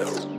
Radio.